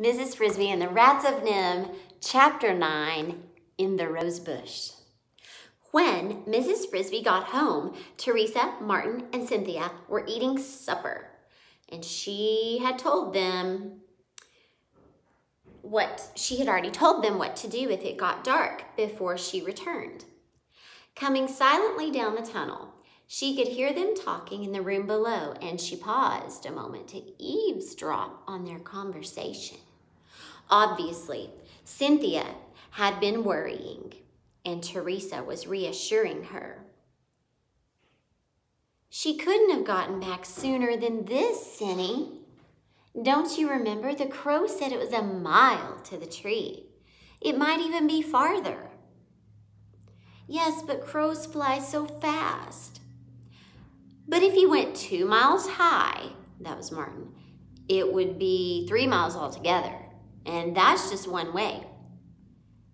Mrs. Frisby and the Rats of NIMH, Chapter 9, In the Rose Bush. When Mrs. Frisby got home, Teresa, Martin, and Cynthia were eating supper, and she had told them what she had already told them what to do if it got dark before she returned. Coming silently down the tunnel, she could hear them talking in the room below, and she paused a moment to eavesdrop on their conversation. Obviously, Cynthia had been worrying, and Teresa was reassuring her. She couldn't have gotten back sooner than this, Cindy. Don't you remember the crow said it was a mile to the tree? It might even be farther. Yes, but crows fly so fast. But if you went two miles high, that was Martin, it would be three miles altogether. And that's just one way.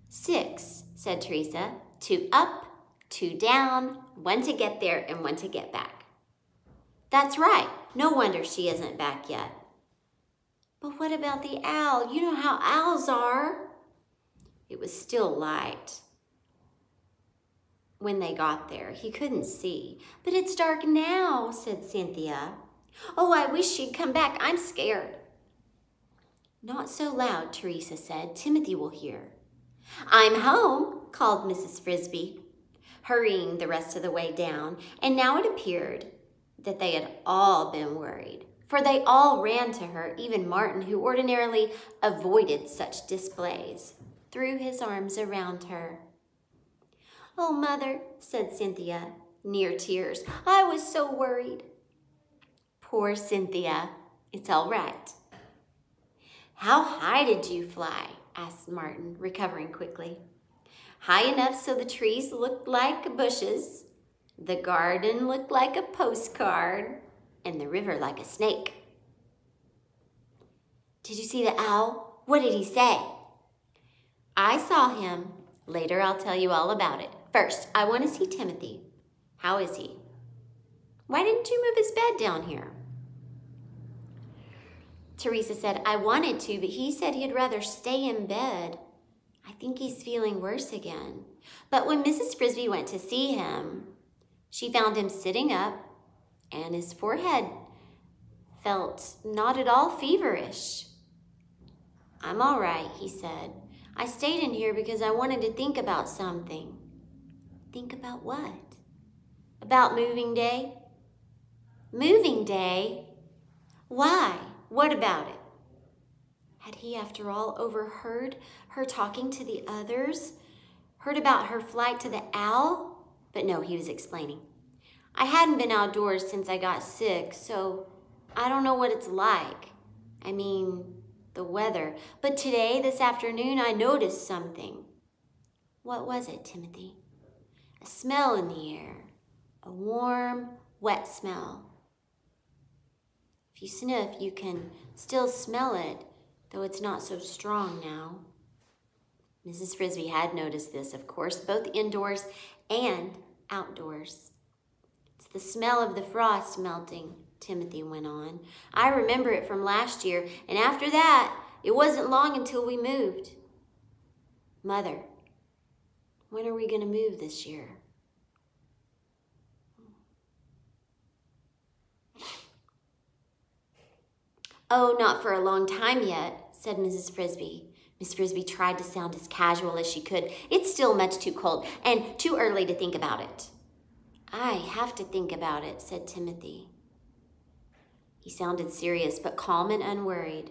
Six, said Teresa. Two up, two down, one to get there and one to get back. That's right. No wonder she isn't back yet. But what about the owl? You know how owls are. It was still light when they got there. He couldn't see. But it's dark now, said Cynthia. Oh, I wish she'd come back. I'm scared. Not so loud, Teresa said. Timothy will hear. I'm home, called Mrs. Frisby, hurrying the rest of the way down, and now it appeared that they had all been worried, for they all ran to her, even Martin, who ordinarily avoided such displays, threw his arms around her. Oh, Mother, said Cynthia, near tears, I was so worried. Poor Cynthia, it's all right. How high did you fly? asked Martin, recovering quickly. High enough so the trees looked like bushes, the garden looked like a postcard, and the river like a snake. Did you see the owl? What did he say? I saw him. Later I'll tell you all about it. First, I want to see Timothy. How is he? Why didn't you move his bed down here? Teresa said, I wanted to, but he said he'd rather stay in bed. I think he's feeling worse again. But when Mrs. Frisby went to see him, she found him sitting up and his forehead felt not at all feverish. I'm all right, he said. I stayed in here because I wanted to think about something. Think about what? About moving day? Moving day? Why? What about it? Had he, after all, overheard her talking to the others? Heard about her flight to the owl? But no, he was explaining. I hadn't been outdoors since I got sick, so I don't know what it's like. I mean, the weather. But today, this afternoon, I noticed something. What was it, Timothy? A smell in the air. A warm, wet smell. If you sniff, you can still smell it, though it's not so strong now. Mrs. Frisby had noticed this, of course, both indoors and outdoors. It's the smell of the frost melting, Timothy went on. I remember it from last year, and after that, it wasn't long until we moved. Mother, when are we going to move this year? Oh, not for a long time yet, said Mrs. Frisby. Miss Frisby tried to sound as casual as she could. It's still much too cold and too early to think about it. I have to think about it, said Timothy. He sounded serious, but calm and unworried.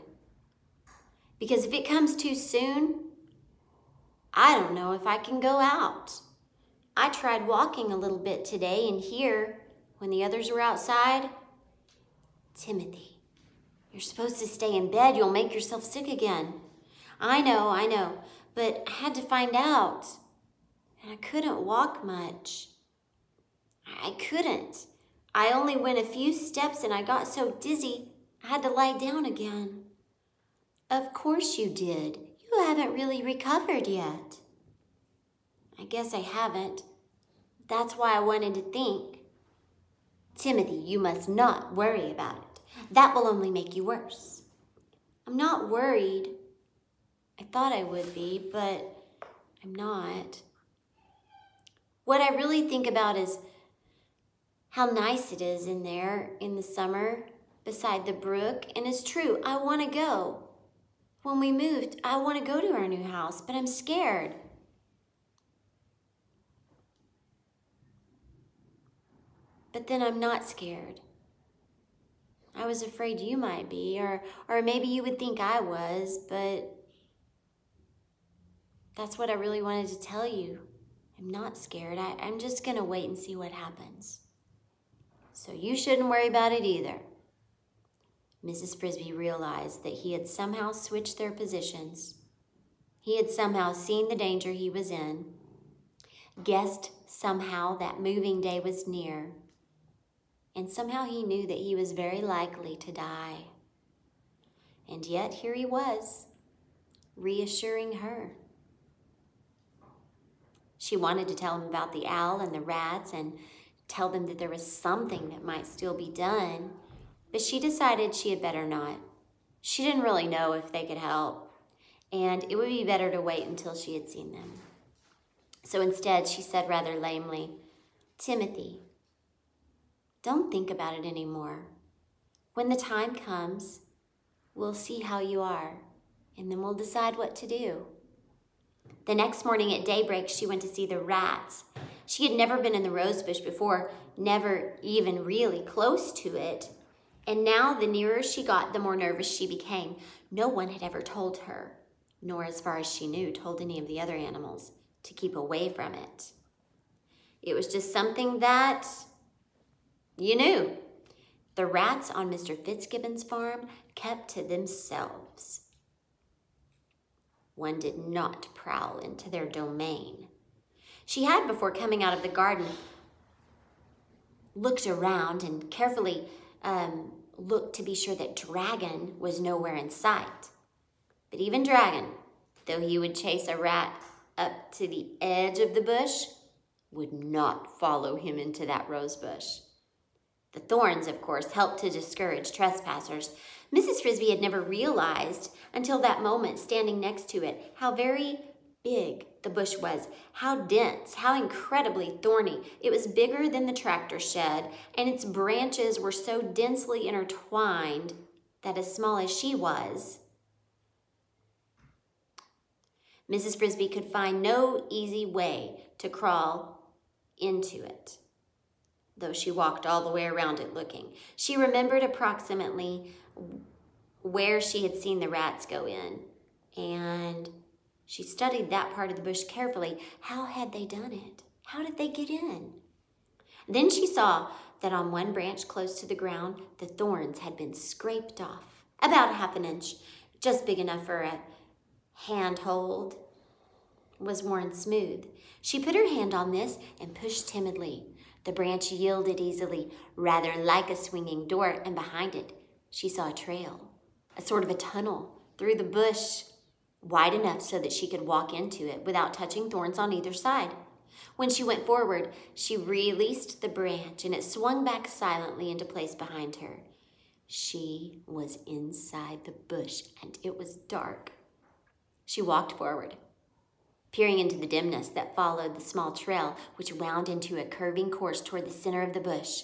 Because if it comes too soon, I don't know if I can go out. I tried walking a little bit today in here when the others were outside. Timothy, you're supposed to stay in bed. You'll make yourself sick again. I know, I know, but I had to find out. And I couldn't walk much. I couldn't. I only went a few steps and I got so dizzy, I had to lie down again. Of course you did. You haven't really recovered yet. I guess I haven't. That's why I wanted to think. Timothy, you must not worry about it. That will only make you worse. I'm not worried. I thought I would be, but I'm not. What I really think about is how nice it is in there in the summer beside the brook. And it's true, I want to go. When we moved, I want to go to our new house, but I'm scared. But then I'm not scared. I was afraid you might be, or, or maybe you would think I was, but that's what I really wanted to tell you. I'm not scared. I, I'm just going to wait and see what happens. So you shouldn't worry about it either. Mrs. Frisby realized that he had somehow switched their positions. He had somehow seen the danger he was in, guessed somehow that moving day was near, and somehow he knew that he was very likely to die. And yet here he was, reassuring her. She wanted to tell him about the owl and the rats and tell them that there was something that might still be done, but she decided she had better not. She didn't really know if they could help, and it would be better to wait until she had seen them. So instead, she said rather lamely, Timothy, don't think about it anymore. When the time comes, we'll see how you are, and then we'll decide what to do. The next morning at daybreak, she went to see the rats. She had never been in the rosebush before, never even really close to it. And now, the nearer she got, the more nervous she became. No one had ever told her, nor as far as she knew, told any of the other animals to keep away from it. It was just something that you knew. The rats on Mr. Fitzgibbon's farm kept to themselves. One did not prowl into their domain. She had, before coming out of the garden, looked around and carefully um, looked to be sure that Dragon was nowhere in sight. But even Dragon, though he would chase a rat up to the edge of the bush, would not follow him into that rose bush. The thorns, of course, helped to discourage trespassers. Mrs. Frisby had never realized until that moment, standing next to it, how very big the bush was, how dense, how incredibly thorny. It was bigger than the tractor shed, and its branches were so densely intertwined that, as small as she was, Mrs. Frisby could find no easy way to crawl into it though she walked all the way around it looking. She remembered approximately where she had seen the rats go in, and she studied that part of the bush carefully. How had they done it? How did they get in? Then she saw that on one branch close to the ground, the thorns had been scraped off, about half an inch, just big enough for a handhold, was worn smooth. She put her hand on this and pushed timidly. The branch yielded easily, rather like a swinging door, and behind it she saw a trail, a sort of a tunnel through the bush, wide enough so that she could walk into it without touching thorns on either side. When she went forward, she released the branch and it swung back silently into place behind her. She was inside the bush and it was dark. She walked forward peering into the dimness that followed the small trail, which wound into a curving course toward the center of the bush,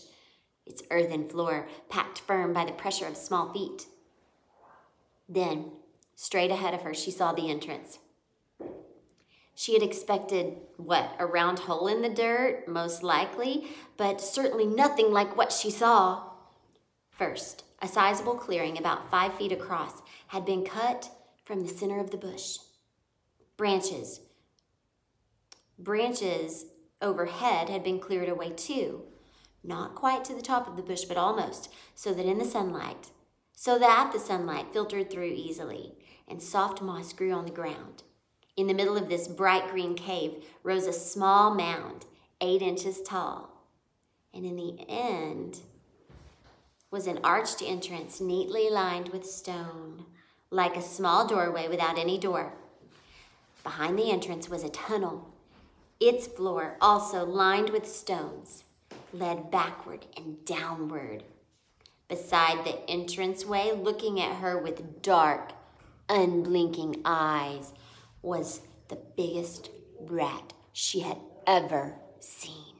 its earthen floor packed firm by the pressure of small feet. Then, straight ahead of her, she saw the entrance. She had expected, what, a round hole in the dirt, most likely, but certainly nothing like what she saw. First, a sizable clearing about five feet across had been cut from the center of the bush. Branches, Branches overhead had been cleared away too, not quite to the top of the bush, but almost, so that in the sunlight, so that the sunlight filtered through easily, and soft moss grew on the ground. In the middle of this bright green cave rose a small mound, eight inches tall, and in the end was an arched entrance neatly lined with stone, like a small doorway without any door. Behind the entrance was a tunnel its floor, also lined with stones, led backward and downward. Beside the entranceway, looking at her with dark, unblinking eyes was the biggest rat she had ever seen.